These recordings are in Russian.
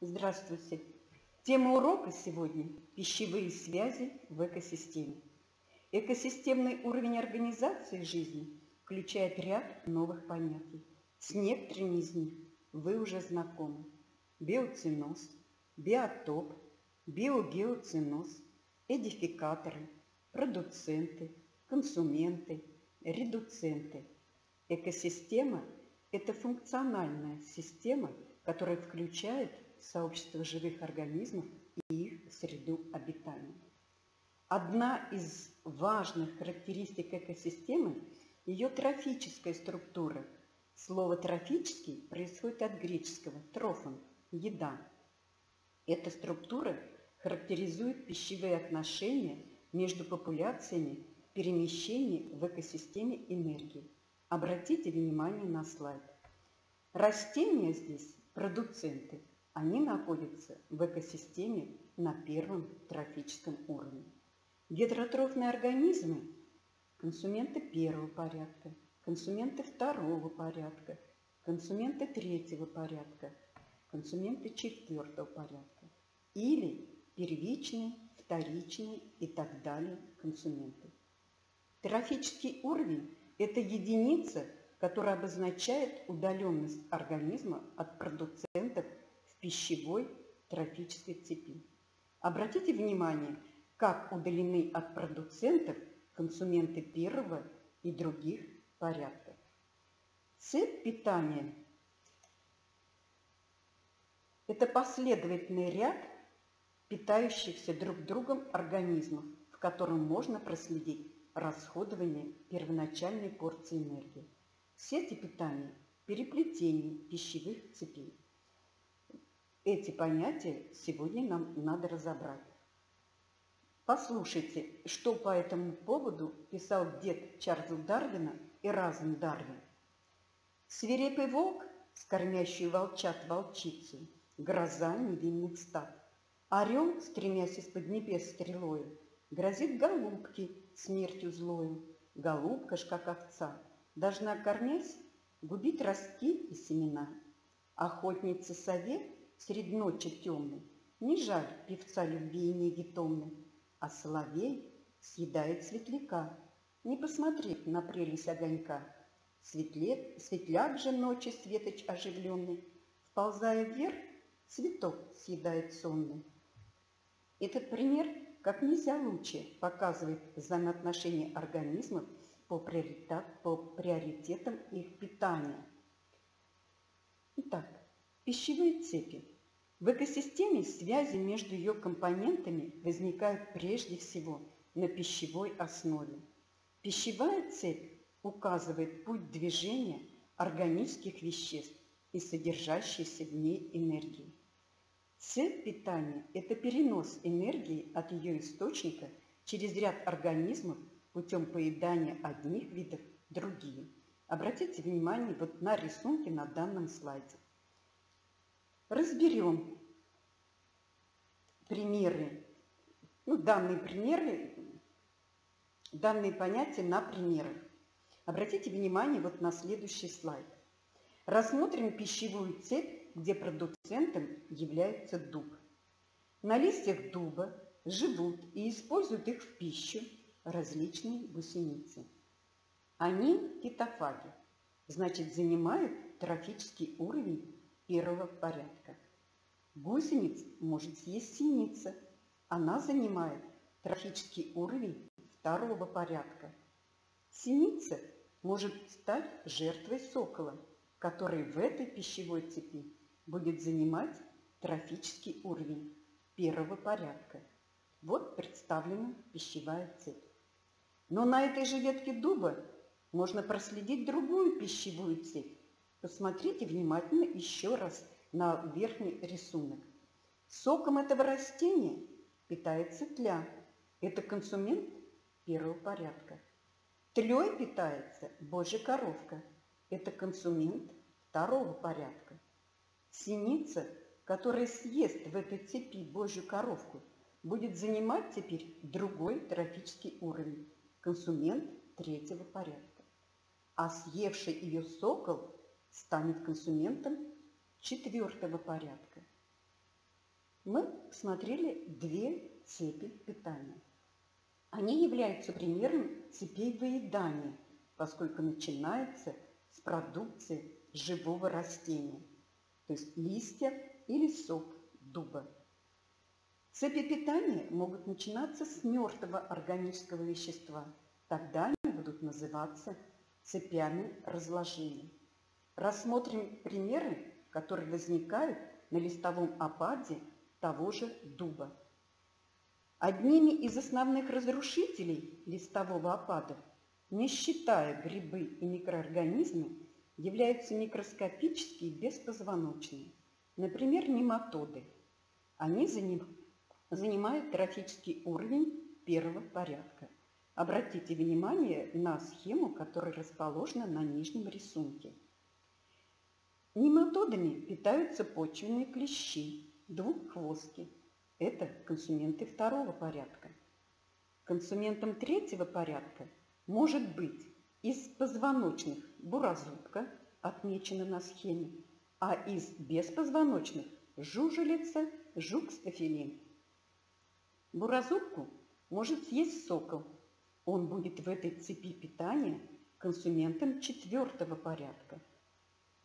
Здравствуйте! Тема урока сегодня – пищевые связи в экосистеме. Экосистемный уровень организации жизни включает ряд новых понятий. С некоторыми из них вы уже знакомы. Биоциноз, биотоп, биогеоциноз, эдификаторы, продуценты, консументы, редуценты. Экосистема – это функциональная система, которая включает сообщество живых организмов и их среду обитания. Одна из важных характеристик экосистемы – ее трофическая структура. Слово «трофический» происходит от греческого «трофон» – «еда». Эта структура характеризует пищевые отношения между популяциями перемещений в экосистеме энергии. Обратите внимание на слайд. Растения здесь – продуценты – они находятся в экосистеме на первом трофическом уровне. Гетеротрофные организмы – консументы первого порядка, консументы второго порядка, консументы третьего порядка, консументы четвертого порядка или первичные, вторичные и так далее консументы. Трофический уровень – это единица, которая обозначает удаленность организма от продуцентов пищевой трофической цепи. Обратите внимание, как удалены от продуцентов консументы первого и других порядков. Цепь питания – это последовательный ряд питающихся друг другом организмов, в котором можно проследить расходование первоначальной порции энергии. Сети питания – переплетение пищевых цепей. Эти понятия сегодня нам надо разобрать. Послушайте, что по этому поводу писал дед Чарльза Дарвина и разум Дарвин. Свирепый волк, скормящий волчат волчицу, гроза невинных стад. Орел, стремясь из-под небес стрелою, грозит голубке смертью злою. Голубка ж, как овца, должна, кормясь, губить ростки и семена. Охотница сове средь ночи темной. Не жаль певца любви и неги томной, а соловей съедает светляка, не посмотреть на прелесть огонька. Светле, светляк же ночи светоч оживленный, вползая вверх, цветок съедает сонный. Этот пример как нельзя лучше показывает взаимоотношения организмов по, приоритет, по приоритетам их питания. Итак, Пищевые цепи. В экосистеме связи между ее компонентами возникают прежде всего на пищевой основе. Пищевая цепь указывает путь движения органических веществ и содержащейся в ней энергии. Цепь питания – это перенос энергии от ее источника через ряд организмов путем поедания одних видов другие. Обратите внимание вот на рисунки на данном слайде. Разберем примеры, ну, данные примеры, данные понятия на примерах. Обратите внимание вот на следующий слайд. Рассмотрим пищевую цепь, где продуцентом является дуб. На листьях дуба живут и используют их в пищу различные гусеницы. Они фитофаги, значит занимают трофический уровень первого порядка. Гусениц может съесть синица. Она занимает трофический уровень второго порядка. Синица может стать жертвой сокола, который в этой пищевой цепи будет занимать трофический уровень первого порядка. Вот представлена пищевая цепь. Но на этой же ветке дуба можно проследить другую пищевую цепь, Посмотрите внимательно еще раз на верхний рисунок. Соком этого растения питается тля. Это консумент первого порядка. Тлей питается божья коровка. Это консумент второго порядка. Синица, которая съест в этой цепи божью коровку, будет занимать теперь другой трофический уровень – консумент третьего порядка. А съевший ее сокол станет консументом четвертого порядка. мы посмотрели две цепи питания. Они являются примером цепей выедания, поскольку начинается с продукции живого растения, то есть листья или сок дуба. Цепи питания могут начинаться с мертвого органического вещества. Тогда они будут называться цепями разложения. Рассмотрим примеры, которые возникают на листовом опаде того же дуба. Одними из основных разрушителей листового опада, не считая грибы и микроорганизмы, являются микроскопические беспозвоночные, например, нематоды. Они занимают трофический уровень первого порядка. Обратите внимание на схему, которая расположена на нижнем рисунке. Нематодами питаются почвенные клещи, двуххвостки. Это консументы второго порядка. Консументом третьего порядка может быть из позвоночных буразутка, отмечена на схеме, а из беспозвоночных жужелица, жук-стафилин. Буразутку может съесть сокол. Он будет в этой цепи питания консументом четвертого порядка.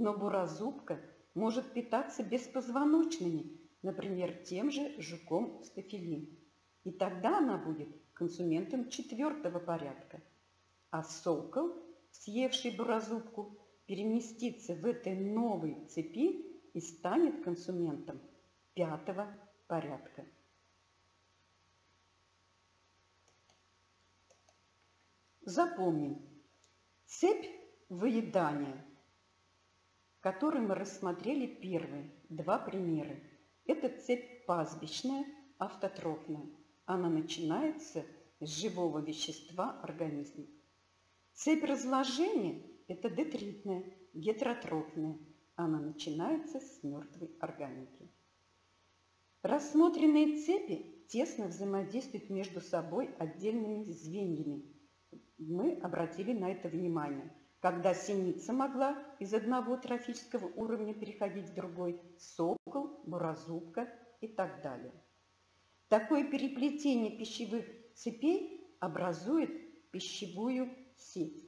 Но буразубка может питаться беспозвоночными, например, тем же жуком стафилин. И тогда она будет консументом четвертого порядка. А сокол, съевший буразубку, переместится в этой новой цепи и станет консументом пятого порядка. Запомним, цепь выедания, которую мы рассмотрели первые два примера, это цепь пастбищная, автотрофная. Она начинается с живого вещества организма. Цепь разложения – это детритная, гетеротрофная. Она начинается с мертвой органики. Рассмотренные цепи тесно взаимодействуют между собой отдельными звеньями. Мы обратили на это внимание – когда синица могла из одного трофического уровня переходить в другой, сокол, буразубка и так далее. Такое переплетение пищевых цепей образует пищевую сеть.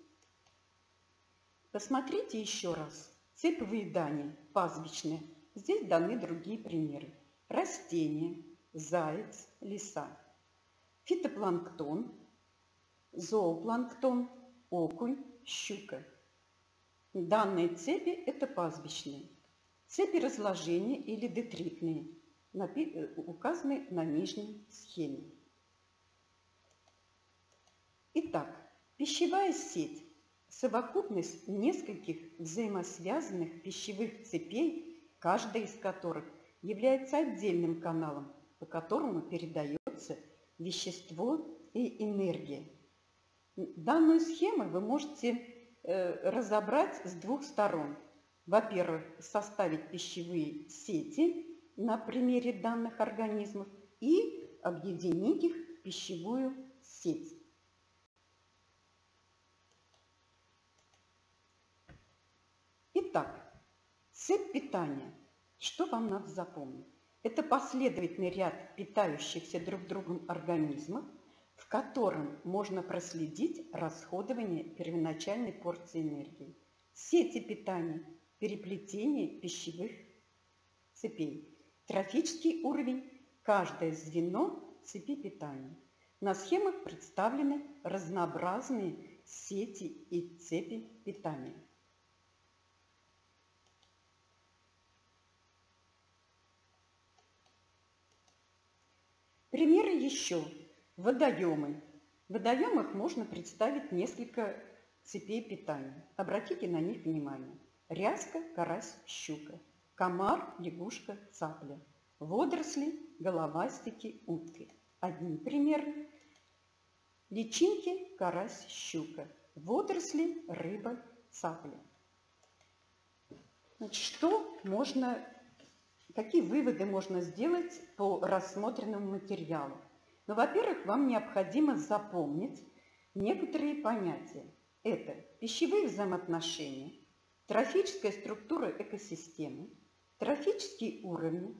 Посмотрите еще раз. Цепь выедания, пастбищная. Здесь даны другие примеры. Растения, заяц, леса. Фитопланктон, зоопланктон, окунь, щука. Данные цепи – это пастбищные. Цепи разложения или детритные, э, указаны на нижней схеме. Итак, пищевая сеть – совокупность нескольких взаимосвязанных пищевых цепей, каждая из которых является отдельным каналом, по которому передается вещество и энергия. Данную схему вы можете разобрать с двух сторон. Во-первых, составить пищевые сети на примере данных организмов и объединить их в пищевую сеть. Итак, цепь питания. Что вам надо запомнить? Это последовательный ряд питающихся друг другом организмов – в котором можно проследить расходование первоначальной порции энергии, сети питания, переплетение пищевых цепей, трофический уровень, каждое звено цепи питания. На схемах представлены разнообразные сети и цепи питания. Примеры еще Водоемы. В водоемах можно представить несколько цепей питания. Обратите на них внимание. Ряска, карась, щука. Комар, лягушка, цапля. Водоросли, головастики, утки. Одни примеры. Личинки, карась, щука. Водоросли, рыба, цапля. Значит, что можно, какие выводы можно сделать по рассмотренному материалу? Но, во-первых, вам необходимо запомнить некоторые понятия. Это пищевые взаимоотношения, трофическая структура экосистемы, трофические уровни,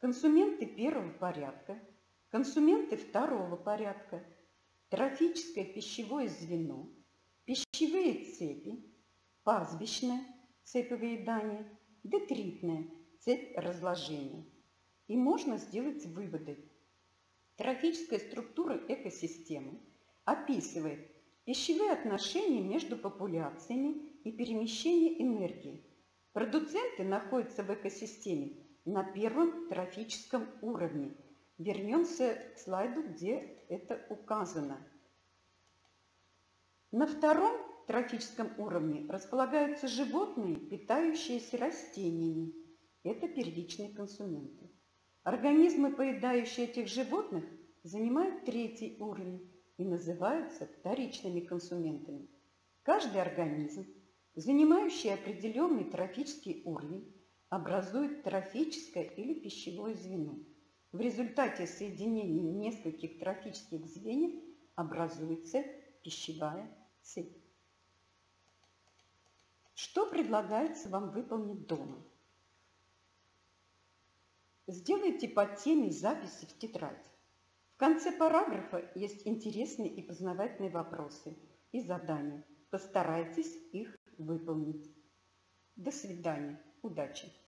консументы первого порядка, консументы второго порядка, трофическое пищевое звено, пищевые цепи, пастбищная цепь выедания, детритная цепь разложения. И можно сделать выводы. Трофическая структура экосистемы описывает пищевые отношения между популяциями и перемещение энергии. Продуценты находятся в экосистеме на первом трофическом уровне. Вернемся к слайду, где это указано. На втором трофическом уровне располагаются животные, питающиеся растениями. Это первичные консументы. Организмы, поедающие этих животных, занимают третий уровень и называются вторичными консументами. Каждый организм, занимающий определенный трофический уровень, образует трофическое или пищевое звено. В результате соединения нескольких трофических звеньев образуется пищевая цепь. Что предлагается вам выполнить дома? Сделайте по теме записи в тетрадь. В конце параграфа есть интересные и познавательные вопросы и задания. Постарайтесь их выполнить. До свидания. Удачи!